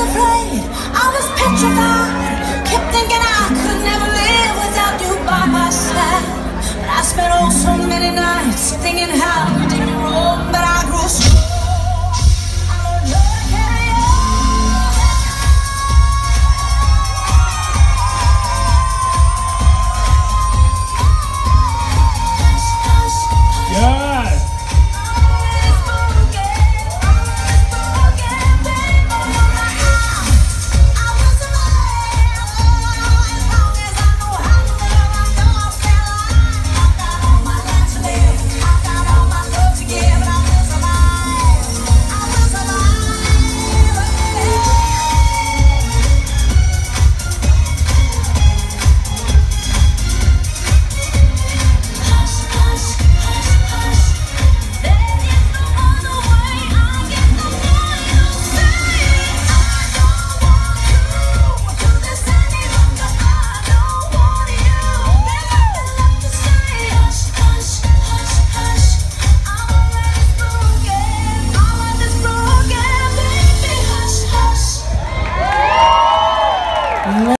I was afraid, I was petrified. Kept thinking I could never live without you by my side. But I spent oh so many nights thinking how